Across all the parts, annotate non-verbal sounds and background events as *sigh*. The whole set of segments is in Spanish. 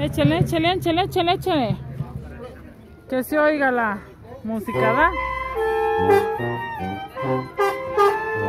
Échale, échale, échale, échale, échale. Que se oiga la música, ¿va?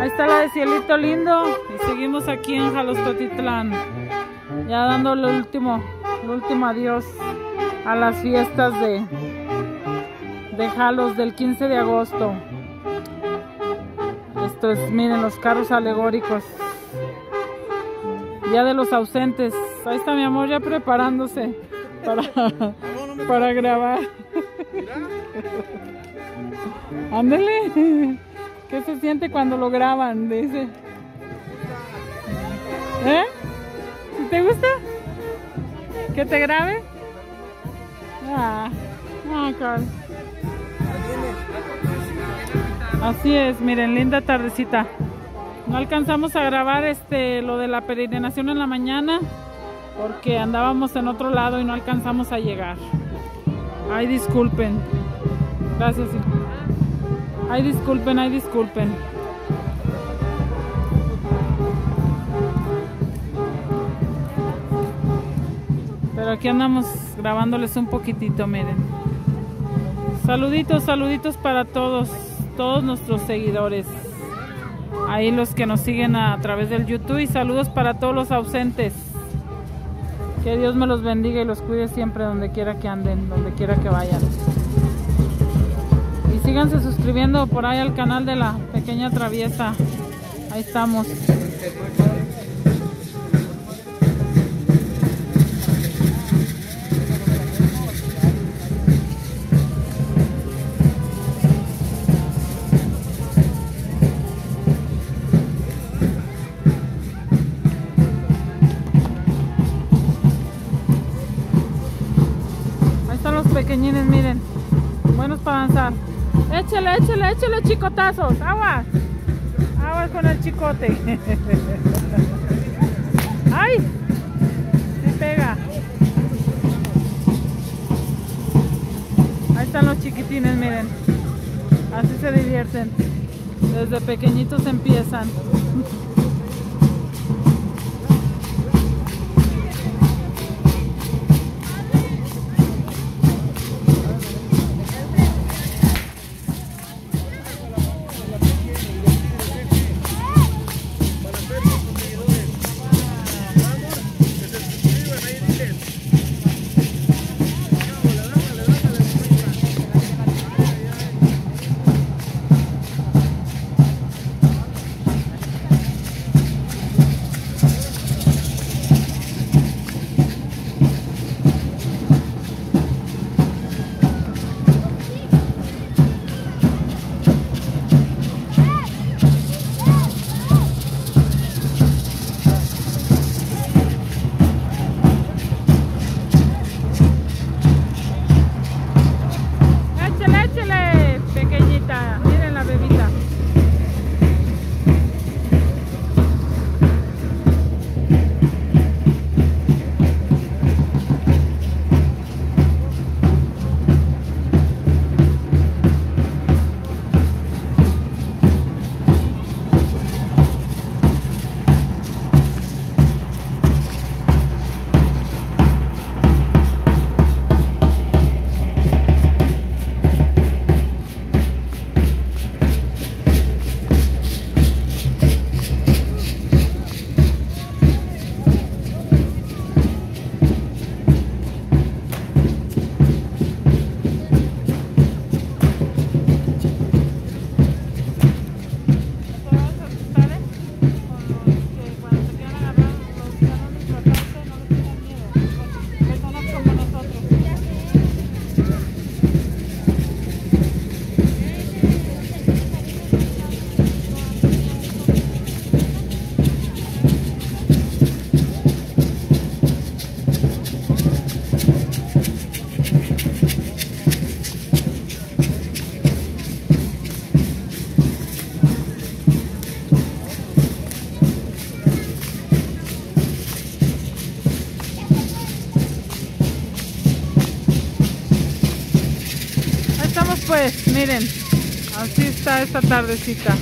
Ahí está la de Cielito Lindo. Y seguimos aquí en Jalostotitlán. Ya dando el último, el último adiós a las fiestas de, de Jalos del 15 de agosto. Esto es, miren, los carros alegóricos. Día de los ausentes. Ahí está mi amor ya preparándose para, para grabar. Ándale. ¿Qué se siente cuando lo graban? Dice. ¿Eh? ¿Te gusta? ¿Que te grabe? Ah, ah, Carl. Así es, miren, linda tardecita. No alcanzamos a grabar este lo de la peregrinación en la mañana porque andábamos en otro lado y no alcanzamos a llegar. Ay, disculpen. Gracias. Ay, disculpen, ay, disculpen. Pero aquí andamos grabándoles un poquitito, miren. Saluditos, saluditos para todos, todos nuestros seguidores. Ahí los que nos siguen a través del YouTube y saludos para todos los ausentes. Que Dios me los bendiga y los cuide siempre donde quiera que anden, donde quiera que vayan. Y síganse suscribiendo por ahí al canal de la pequeña traviesa. Ahí estamos. Pequeñines, miren. Buenos para avanzar. Échale, échale, échale chicotazos. Aguas. Aguas con el chicote. *laughs* ¡Ay! Sí pega. Ahí están los chiquitines, miren. Así se divierten. Desde pequeñitos empiezan. Pues, miren. Así está esta tardecita.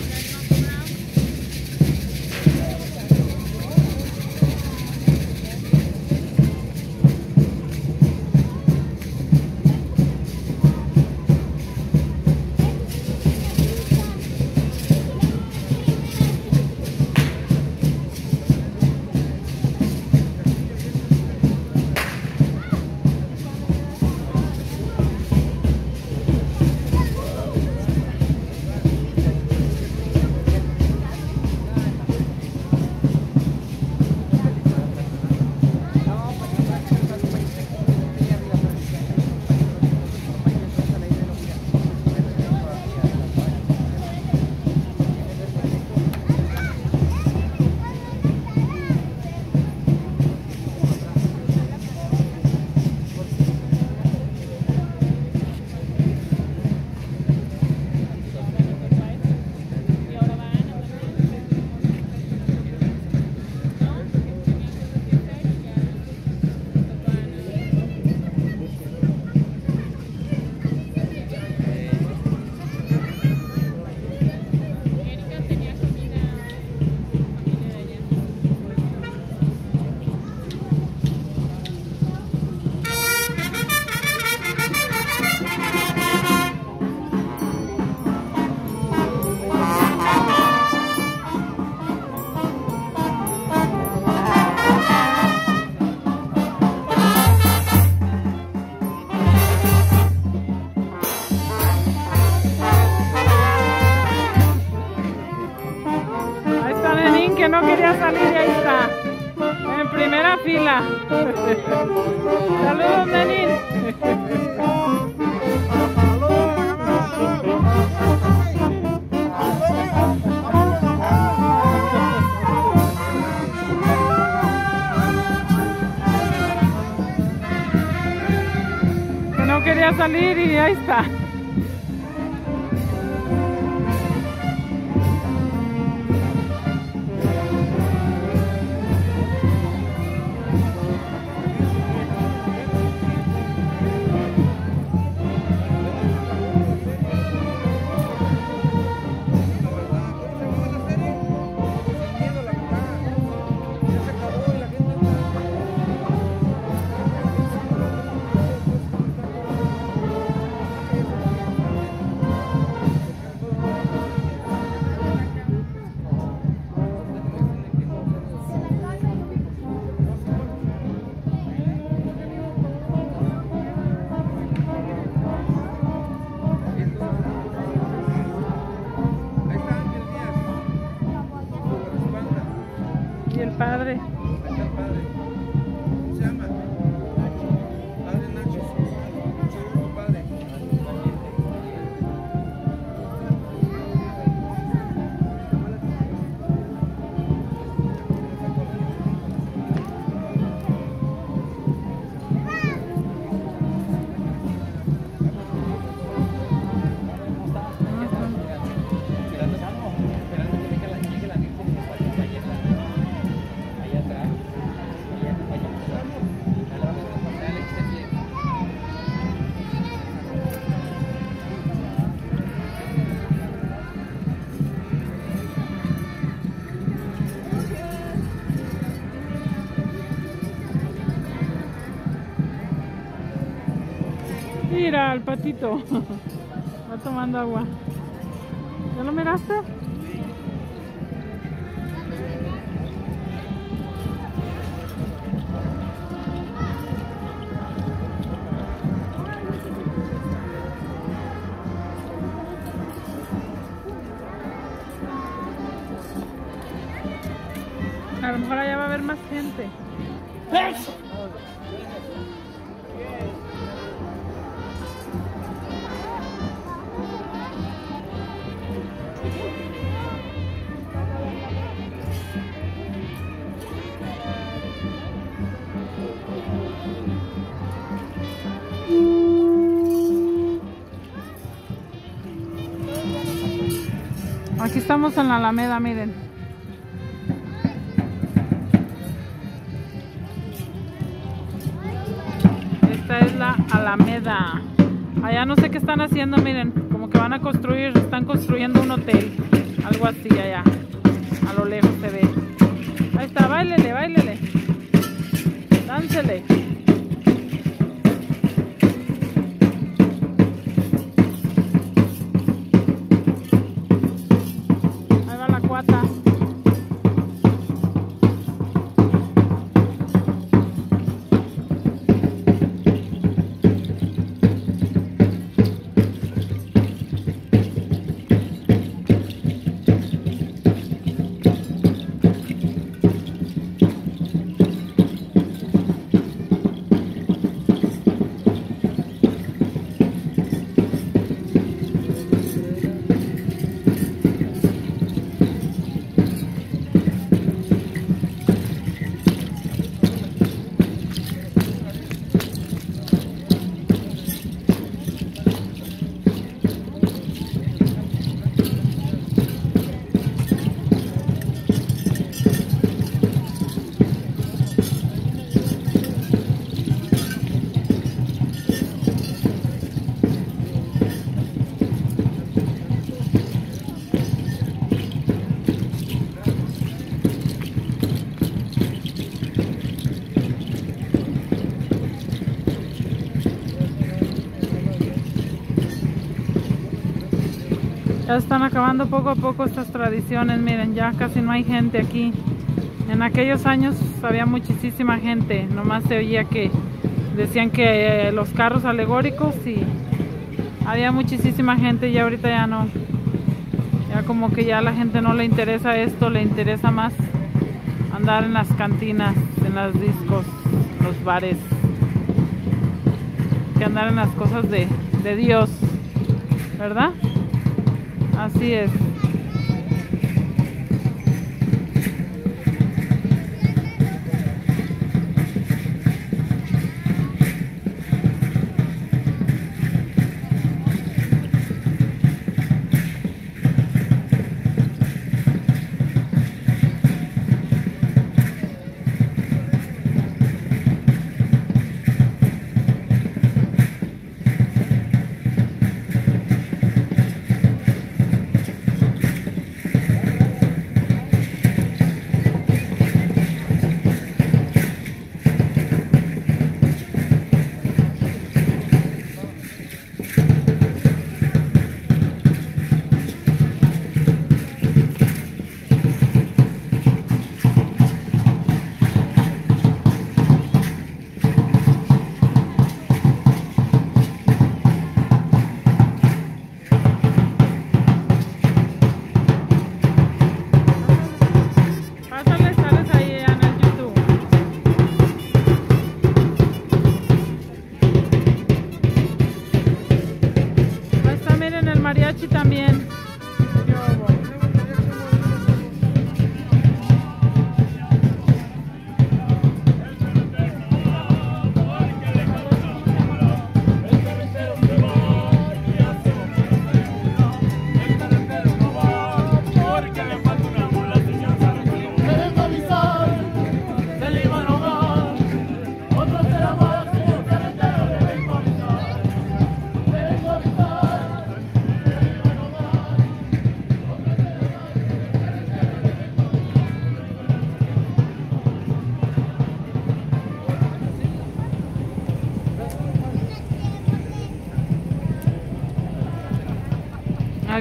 Primera fila. Saludos, Lenin. Que no quería salir y ahí está. Mira al patito. *laughs* Va tomando agua. ¿Ya lo miraste? A lo mejor allá va a haber más gente. Estamos en la Alameda, miren. Esta es la Alameda. Allá no sé qué están haciendo, miren, como que van a construir, están construyendo un hotel, algo así allá, a lo lejos se ve. Ahí está, bailele, bailele, dánsele. Ahí Ya están acabando poco a poco estas tradiciones, miren, ya casi no hay gente aquí. En aquellos años había muchísima gente, nomás se oía que decían que eh, los carros alegóricos y había muchísima gente y ahorita ya no. Ya como que ya la gente no le interesa esto, le interesa más andar en las cantinas, en los discos, los bares, que andar en las cosas de Dios, ¿verdad? Así es. Mariachi también.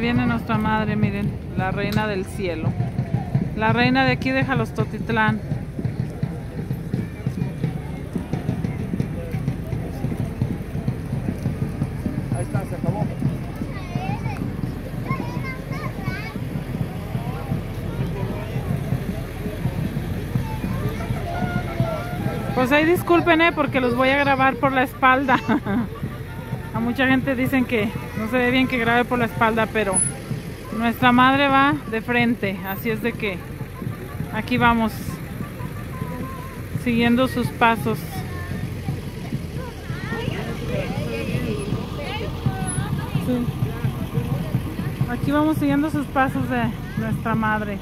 Viene nuestra madre, miren, la reina del cielo. La reina de aquí de Jalostotitlán. Ahí está, se acabó. Pues ahí disculpen, eh, porque los voy a grabar por la espalda. *laughs* a mucha gente dicen que se ve bien que grabe por la espalda, pero nuestra madre va de frente, así es de que aquí vamos siguiendo sus pasos. Aquí vamos siguiendo sus pasos de nuestra madre.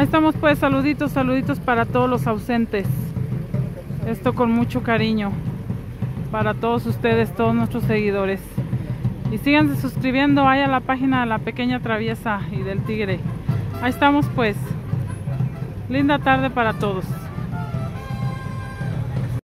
Ahí estamos pues, saluditos, saluditos para todos los ausentes. Esto con mucho cariño para todos ustedes, todos nuestros seguidores. Y síganse suscribiendo ahí a la página de la pequeña traviesa y del tigre. Ahí estamos pues. Linda tarde para todos.